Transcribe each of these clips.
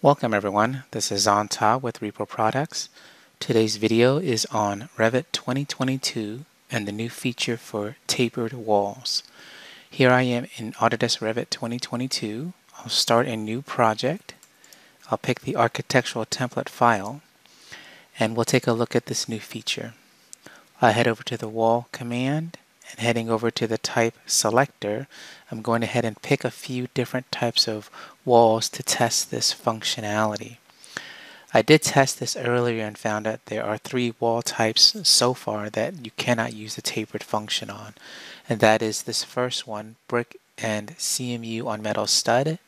Welcome everyone, this is Dzan Ta with Repro Products. Today's video is on Revit 2022 and the new feature for tapered walls. Here I am in Autodesk Revit 2022. I'll start a new project. I'll pick the architectural template file and we'll take a look at this new feature. I'll head over to the wall command and heading over to the type selector, I'm going ahead and pick a few different types of walls to test this functionality. I did test this earlier and found that there are three wall types so far that you cannot use the tapered function on. And that is this first one, brick and CMU on metal stud.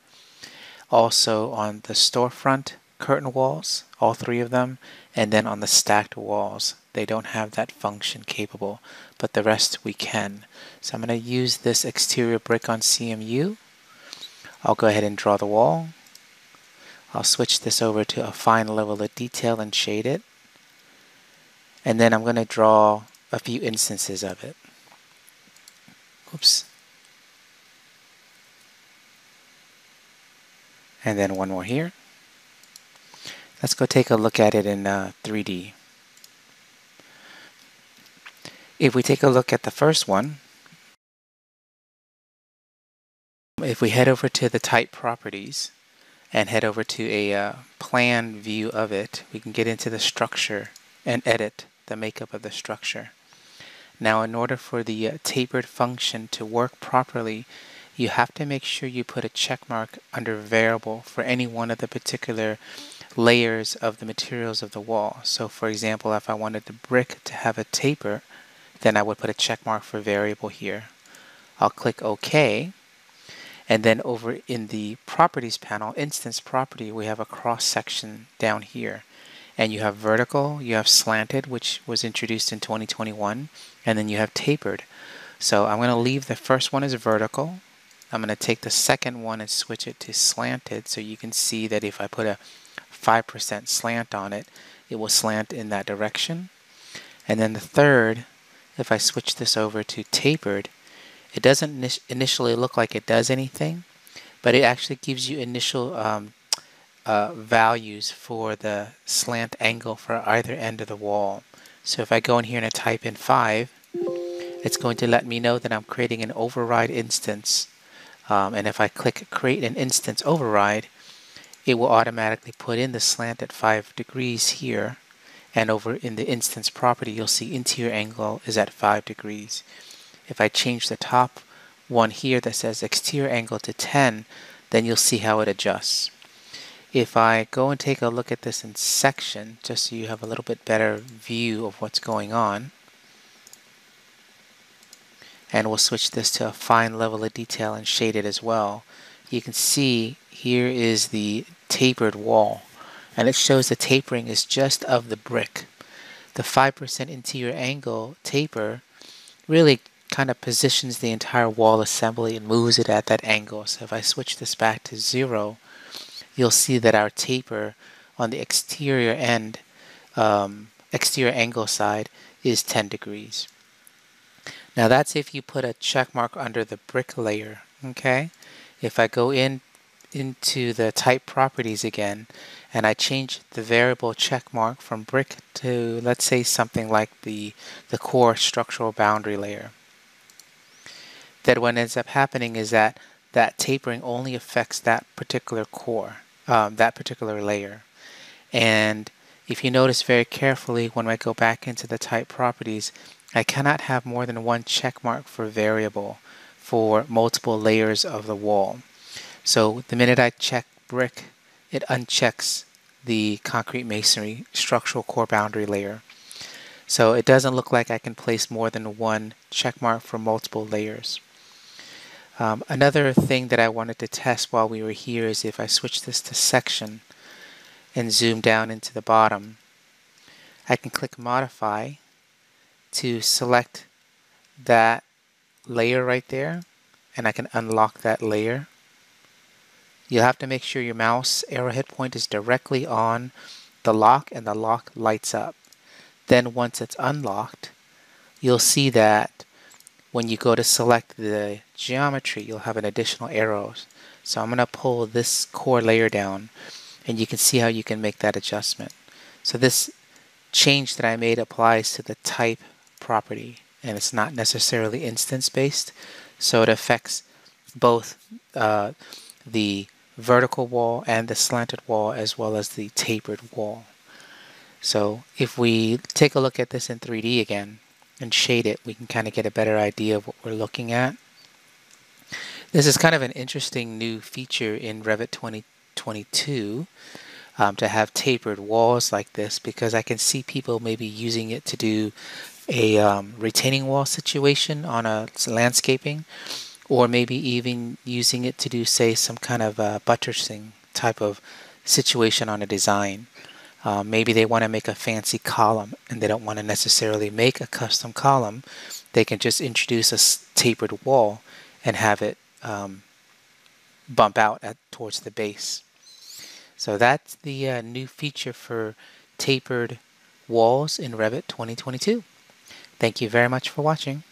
Also on the storefront curtain walls, all three of them, and then on the stacked walls they don't have that function capable, but the rest we can. So I'm going to use this exterior brick on CMU. I'll go ahead and draw the wall. I'll switch this over to a fine level of detail and shade it. And then I'm going to draw a few instances of it. Oops. And then one more here. Let's go take a look at it in uh, 3D. If we take a look at the first one, if we head over to the type properties and head over to a uh, plan view of it, we can get into the structure and edit the makeup of the structure. Now in order for the uh, tapered function to work properly, you have to make sure you put a check mark under variable for any one of the particular layers of the materials of the wall. So for example, if I wanted the brick to have a taper, then I would put a check mark for variable here. I'll click OK. And then over in the properties panel, instance property, we have a cross section down here. And you have vertical, you have slanted, which was introduced in 2021, and then you have tapered. So I'm going to leave the first one as vertical. I'm going to take the second one and switch it to slanted so you can see that if I put a 5% slant on it, it will slant in that direction. And then the third, if I switch this over to tapered, it doesn't initially look like it does anything, but it actually gives you initial um, uh, values for the slant angle for either end of the wall. So if I go in here and I type in 5, it's going to let me know that I'm creating an override instance. Um, and if I click create an instance override, it will automatically put in the slant at 5 degrees here and over in the instance property you'll see interior angle is at 5 degrees. If I change the top one here that says exterior angle to 10 then you'll see how it adjusts. If I go and take a look at this in section just so you have a little bit better view of what's going on and we'll switch this to a fine level of detail and shade it as well you can see here is the tapered wall and it shows the tapering is just of the brick. The 5% interior angle taper really kind of positions the entire wall assembly and moves it at that angle. So if I switch this back to zero, you'll see that our taper on the exterior end, um, exterior angle side is 10 degrees. Now that's if you put a check mark under the brick layer, okay? If I go in into the type properties again and I change the variable check mark from brick to let's say something like the the core structural boundary layer. That what ends up happening is that that tapering only affects that particular core um, that particular layer. And if you notice very carefully when I go back into the type properties I cannot have more than one check mark for variable for multiple layers of the wall so the minute I check brick, it unchecks the concrete masonry structural core boundary layer. So it doesn't look like I can place more than one check mark for multiple layers. Um, another thing that I wanted to test while we were here is if I switch this to section and zoom down into the bottom, I can click modify to select that layer right there and I can unlock that layer You'll have to make sure your mouse arrowhead point is directly on the lock and the lock lights up. Then once it's unlocked, you'll see that when you go to select the geometry, you'll have an additional arrow. So I'm going to pull this core layer down and you can see how you can make that adjustment. So this change that I made applies to the type property and it's not necessarily instance based. So it affects both uh, the vertical wall and the slanted wall as well as the tapered wall. So if we take a look at this in 3D again and shade it, we can kind of get a better idea of what we're looking at. This is kind of an interesting new feature in Revit 2022 um, to have tapered walls like this because I can see people maybe using it to do a um, retaining wall situation on a landscaping or maybe even using it to do say some kind of uh, buttressing type of situation on a design. Uh, maybe they want to make a fancy column and they don't want to necessarily make a custom column. They can just introduce a tapered wall and have it um, bump out at, towards the base. So that's the uh, new feature for tapered walls in Revit 2022. Thank you very much for watching.